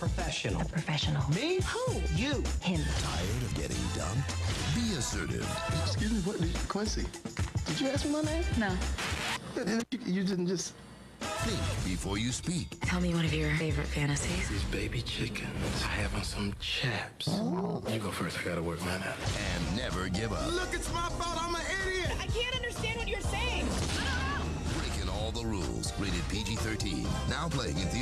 professional. A professional. Me? Who? You. Him. Tired of getting dumped? Be assertive. Excuse me, what? Quincy, did you ask me my name? No. You, didn't just. Think before you speak. Tell me one of your favorite fantasies. These baby chickens I having some chaps. You go first. I gotta work mine out. And never give up. Look, it's my fault. I'm an idiot. I can't understand what you're saying. Breakin' all the rules. Rated PG 13. Now playing in theaters.